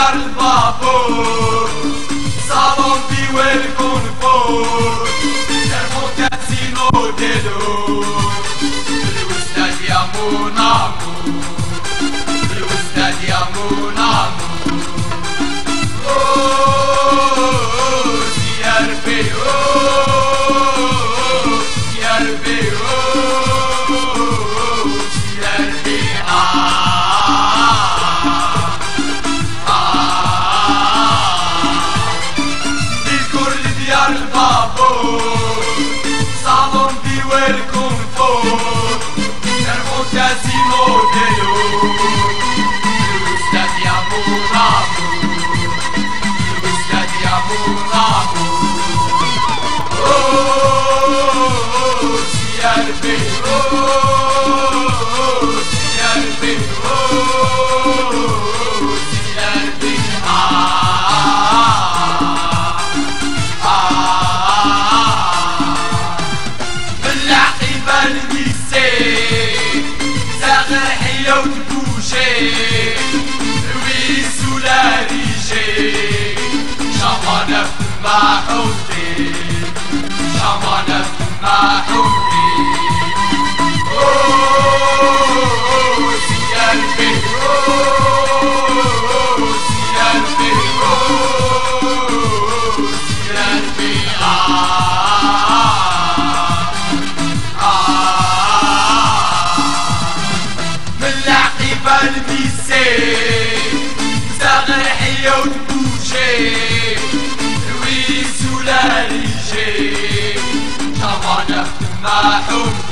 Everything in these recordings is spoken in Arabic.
على البابور صالون في ويلكون فور ترمو كاسينو ديلو ولا ريجي شمانة في المحوطي شمانة في my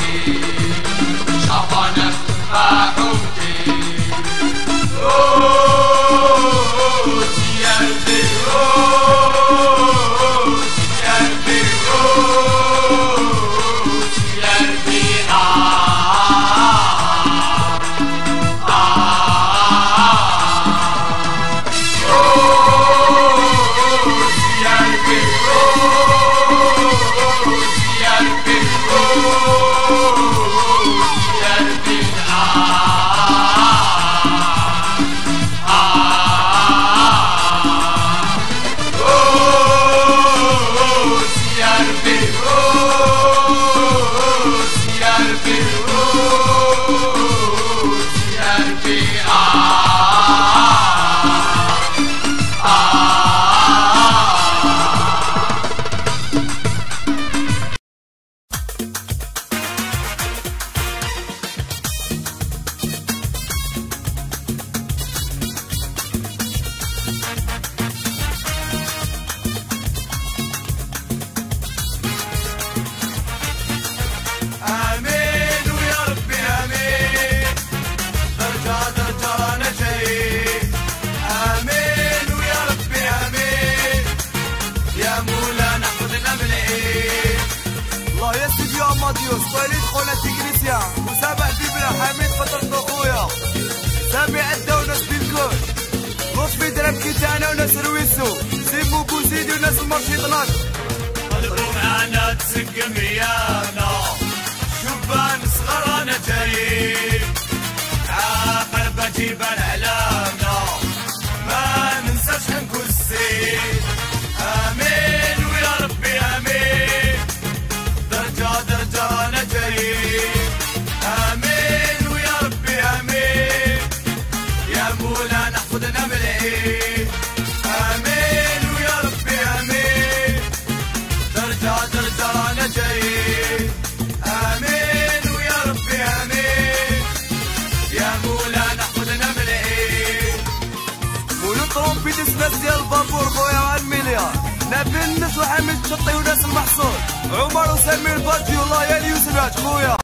وليد خونا تيكريسيا وسامع بيبنا حميد فترة اخويا سامع الدولة بالكل. لطفي درب كيتانا وناس رويسو سيمو بوزيدي وناس المرشي 12 قلبوا معانا تسق ميانا. شبان صغر أنا جاي عاقل بجيبان علامنا جاي آمين ويا ربي آمين. يا مولانا شطي وناس المحصول عمر وسمير باتي والله يا اليوسفات خويا.